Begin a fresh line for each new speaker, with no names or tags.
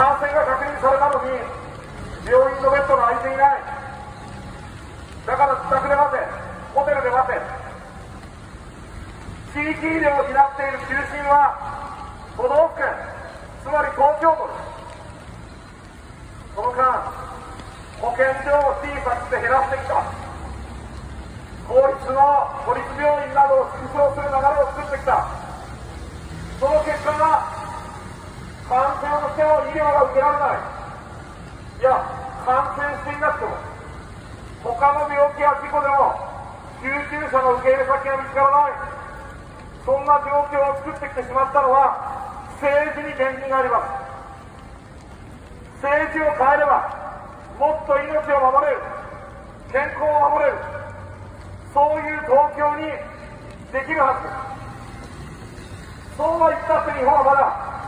感染が確認されたのに病院のベッドが空いていない。だから自宅で待て。ホテルで待て。地域医療を担っている中心は都道府県つまり東京都です。その間保健所を小さくして減らしてきた。公立の都立病院などを縮小する流れを作ってきたその結果が感染をしても医療が受けられないいや感染していなくても他の病気や事故でも救急車の受け入れ先が見つからないそんな状況を作ってきてしまったのは政治に原因があります政治を変えればもっと命を守れる健康を守れるそういう東京にできるはずですそうは言ったって日本はまだ。